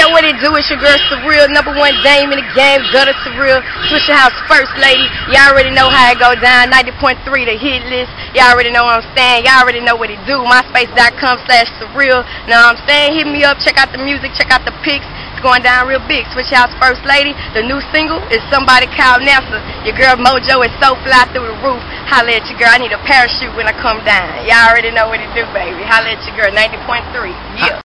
know what it do. It's your girl Surreall, number one dame in the game, gutter Surreall. Swisha House first lady. Y'all already know how it go down. 90.3 the hit list. Y'all already know what I'm saying. Y'all already know what it do. MySpace.com slash Surreall. Know what I'm saying? Hit me up. Check out the music. Check out the pics. It's going down real big. Swisha House first lady. The new single is Somebody Call Nessa. Your girl Mojo is so fly through the roof. Holla at your girl. I need a parachute when I come down. Y'all already know what it do, baby. Holla at your girl. 90.3. Yeah.